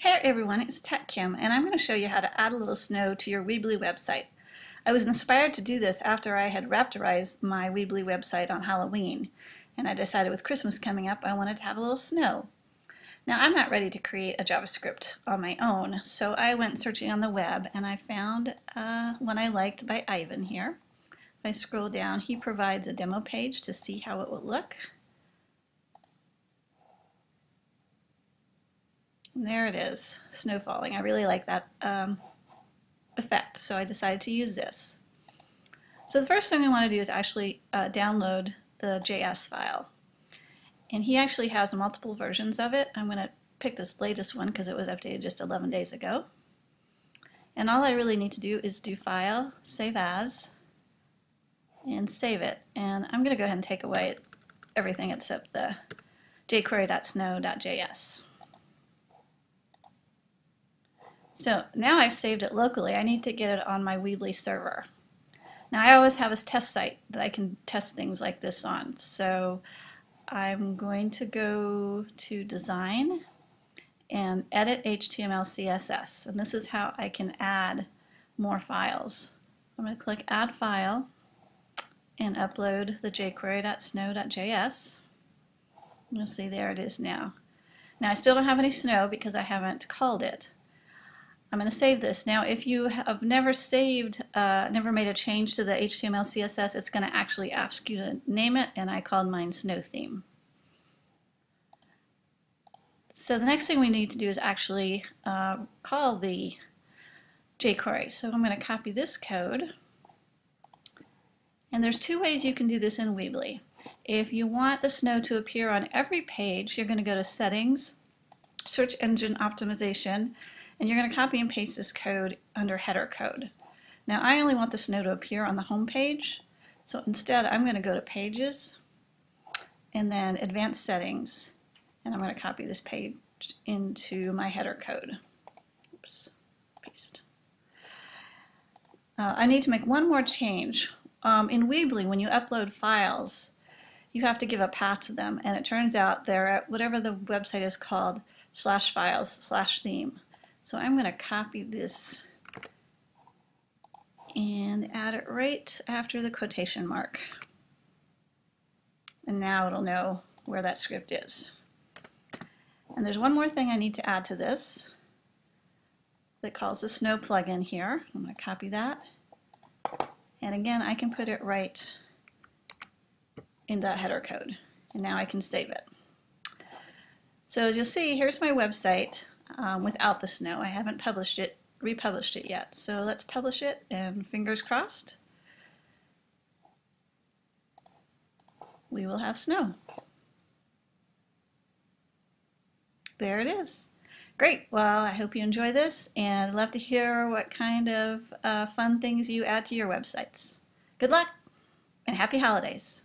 Hey everyone, it's Tech Kim, and I'm going to show you how to add a little snow to your Weebly website. I was inspired to do this after I had raptorized my Weebly website on Halloween, and I decided with Christmas coming up I wanted to have a little snow. Now I'm not ready to create a JavaScript on my own, so I went searching on the web and I found uh, one I liked by Ivan here. If I scroll down, he provides a demo page to see how it will look. There it is, snow falling. I really like that um, effect, so I decided to use this. So the first thing we want to do is actually uh, download the JS file. And he actually has multiple versions of it. I'm going to pick this latest one because it was updated just 11 days ago. And all I really need to do is do File, Save As, and save it. And I'm going to go ahead and take away everything except the jquery.snow.js. So now I've saved it locally, I need to get it on my Weebly server. Now I always have a test site that I can test things like this on. So I'm going to go to Design and Edit HTML CSS. And this is how I can add more files. I'm going to click Add File and upload the jquery.snow.js. You'll see there it is now. Now I still don't have any snow because I haven't called it. I'm going to save this. Now, if you have never saved, uh, never made a change to the HTML CSS, it's going to actually ask you to name it, and I called mine Snow Theme. So the next thing we need to do is actually uh, call the jQuery. So I'm going to copy this code. And there's two ways you can do this in Weebly. If you want the snow to appear on every page, you're going to go to Settings, Search Engine Optimization, and you're going to copy and paste this code under header code. Now I only want this snow to appear on the home page, so instead I'm going to go to Pages and then Advanced Settings, and I'm going to copy this page into my header code. Oops, paste. Uh, I need to make one more change. Um, in Weebly, when you upload files, you have to give a path to them, and it turns out they're at whatever the website is called, slash files, slash theme. So I'm going to copy this and add it right after the quotation mark. And now it'll know where that script is. And there's one more thing I need to add to this that calls the snow plugin here. I'm going to copy that. And again, I can put it right in that header code. And now I can save it. So as you'll see, here's my website um, without the snow. I haven't published it, republished it yet. So let's publish it and fingers crossed. We will have snow. There it is. Great. Well, I hope you enjoy this and I'd love to hear what kind of uh, fun things you add to your websites. Good luck and happy holidays.